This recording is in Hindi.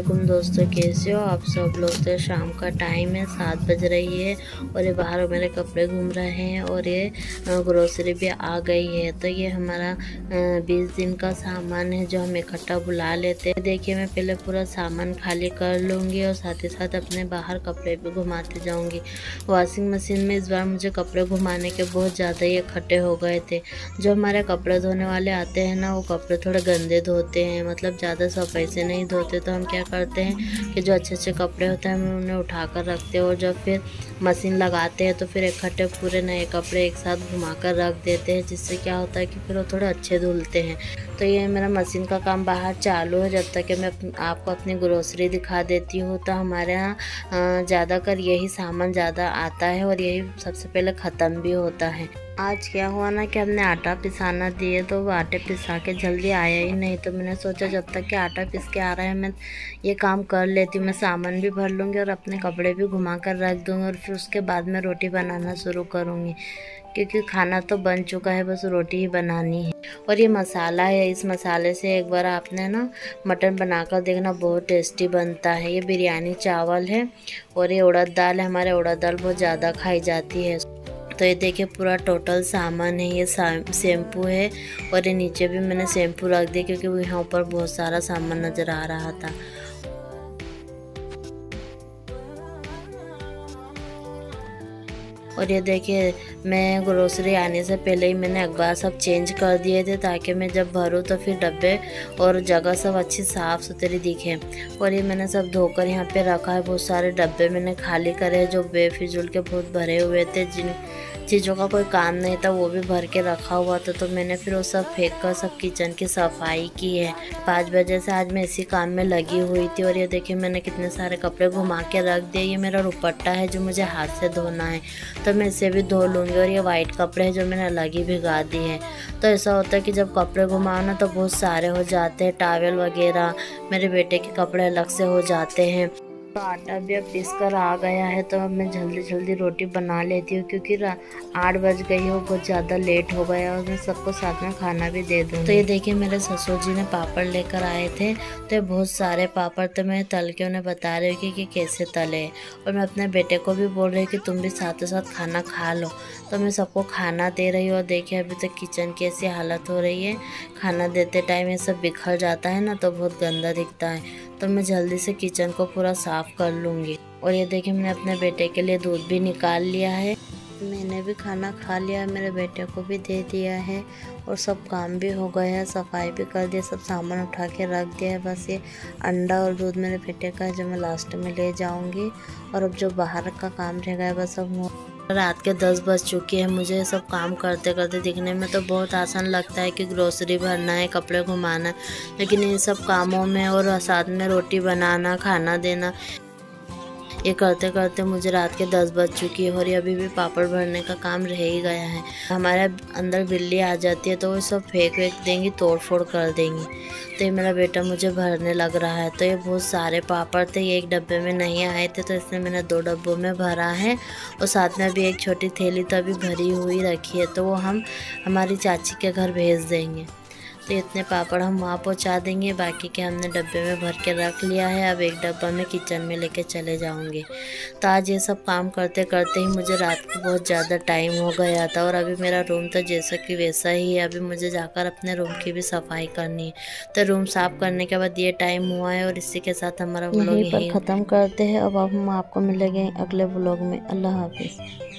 वालेकुम दोस्तों, कैसे हो आप सब लोग? तो शाम का टाइम है, सात बज रही है और ये बाहर मेरे कपड़े घूम रहे हैं और ये ग्रोसरी भी आ गई है। तो ये हमारा बीस दिन का सामान है जो हम इकट्ठा बुला लेते हैं। देखिए, मैं पहले पूरा सामान खाली कर लूँगी और साथ ही साथ अपने बाहर कपड़े भी घुमाते जाऊँगी। वॉशिंग मशीन में इस बार मुझे कपड़े घुमाने के बहुत ज़्यादा ही इकट्ठे हो गए थे। जो हमारे कपड़े धोने वाले आते हैं ना, वो कपड़े थोड़े गंदे धोते हैं। मतलब ज़्यादा सफ़ाई से नहीं धोते तो हम क्या करते हैं कि जो अच्छे अच्छे कपड़े होते हैं, हम उन्हें उठा कर रखते हैं और जब फिर मशीन लगाते हैं तो फिर इकट्ठे पूरे नए कपड़े एक साथ घुमा कर रख देते हैं, जिससे क्या होता है कि फिर वो थोड़े अच्छे धुलते हैं। तो ये मेरा मशीन का काम बाहर चालू है, जब तक कि मैं आपको अपनी ग्रोसरी दिखा देती हूँ तो हमारे यहाँ ज़्यादातर यही सामान ज़्यादा आता है और यही सबसे पहले ख़त्म भी होता है। आज क्या हुआ ना कि हमने आटा पिसाना दिए तो वो आटे पिसा के जल्दी आया ही नहीं तो मैंने सोचा जब तक कि आटा पिस के आ रहा है, मैं ये काम कर लेती हूँ। मैं सामान भी भर लूँगी और अपने कपड़े भी घुमा कर रख दूँगी और फिर उसके बाद मैं रोटी बनाना शुरू करूँगी। क्योंकि खाना तो बन चुका है, बस रोटी ही बनानी है। और ये मसाला है, इस मसाले से एक बार आपने ना मटन बनाकर देखना, बहुत टेस्टी बनता है। ये बिरयानी चावल है और ये उड़द दाल है, हमारे उड़द दाल बहुत ज़्यादा खाई जाती है। तो ये देखिए पूरा टोटल सामान है, ये शैम्पू है और ये नीचे भी मैंने शैम्पू रख दिया क्योंकि यहाँ ऊपर बहुत सारा सामान नज़र आ रहा था। और ये देखिए, मैं ग्रोसरी आने से पहले ही मैंने अखबार सब चेंज कर दिए थे ताकि मैं जब भरूँ तो फिर डब्बे और जगह सब अच्छी साफ़ सुथरी दिखे। और ये मैंने सब धोकर यहाँ पे रखा है। बहुत सारे डब्बे मैंने खाली करे जो बेफिजुल के बहुत भरे हुए थे, जिन चीज़ों का कोई काम नहीं था, वो भी भर के रखा हुआ था तो मैंने फिर वो सब फेंक कर सब किचन की सफ़ाई की है। पाँच बजे से आज मैं इसी काम में लगी हुई थी और ये देखिए मैंने कितने सारे कपड़े घुमा के रख दिए। ये मेरा रुपट्टा है जो मुझे हाथ से धोना है तो मैं इसे भी धो लूँगी और ये वाइट कपड़े हैं जो मैंने अलग ही भिगा दी है। तो ऐसा होता है कि जब कपड़े घुमाओ ना तो बहुत सारे हो जाते हैं टावल वगैरह, मेरे बेटे के कपड़े अलग से हो जाते हैं। तो आटा भी अब पीस कर आ गया है तो अब मैं जल्दी जल्दी रोटी बना लेती हूँ क्योंकि आठ बज गई हो बहुत ज़्यादा लेट हो गया और मैं सबको साथ में खाना भी दे दूँ तो ये देखिए मेरे ससुर जी ने पापड़ लेकर आए थे तो ये बहुत सारे पापड़ तो मैं तल के उन्हें बता रही हूँ कि, कि कैसे तले। और मैं अपने बेटे को भी बोल रही हूँ कि तुम भी साथों साथ खाना खा लो। तो मैं सबको खाना दे रही हूँ और देखिए अभी तक किचन की ऐसी हालत हो रही है। खाना देते टाइम ये सब बिखर जाता है ना तो बहुत गंदा दिखता है। तो मैं जल्दी से किचन को पूरा साफ़ कर लूँगी। और ये देखिए, मैंने अपने बेटे के लिए दूध भी निकाल लिया है। मैंने भी खाना खा लिया, मेरे बेटे को भी दे दिया है और सब काम भी हो गया है, सफ़ाई भी कर दिया, सब सामान उठा के रख दिया है, बस ये अंडा और दूध मेरे बेटे का है जो मैं लास्ट में ले जाऊँगी और अब जो बाहर का काम रह गया बस अब रात के दस बज चुके हैं, मुझे सब काम करते करते दिखने में तो बहुत आसान लगता है कि ग्रोसरी भरना है, कपड़े घुमाना लेकिन इन सब कामों में और साथ में रोटी बनाना, खाना देना ये करते करते मुझे रात के दस बज चुकी है और ये अभी भी पापड़ भरने का काम रह ही गया है। हमारे अंदर बिल्ली आ जाती है तो वो सब फेंक वेंक देंगी तोड़ फोड़ कर देंगी। तो ये मेरा बेटा मुझे भरने लग रहा है। तो ये बहुत सारे पापड़ थे ये एक डब्बे में नहीं आए थे तो इसने मैंने दो डब्बों में भरा है और साथ में अभी एक छोटी थैली तो अभी भरी हुई रखी है तो वो हम, हमारी चाची के घर भेज देंगे। तो इतने पापड़ हम वहाँ पहुँचा देंगे बाकी के हमने डब्बे में भर के रख लिया है। अब एक डब्बा में किचन में लेके चले जाऊँगे। तो आज ये सब काम करते करते ही मुझे रात को बहुत ज़्यादा टाइम हो गया था और अभी मेरा रूम तो जैसा कि वैसा ही है। अभी मुझे जाकर अपने रूम की भी सफ़ाई करनी है। तो रूम साफ़ करने के बाद ये टाइम हुआ है और इसी के साथ हमारा ब्लॉग ख़त्म करते हैं। अब हम आपको मिलेंगे अगले ब्लॉग में। अल्लाह हाफिज़।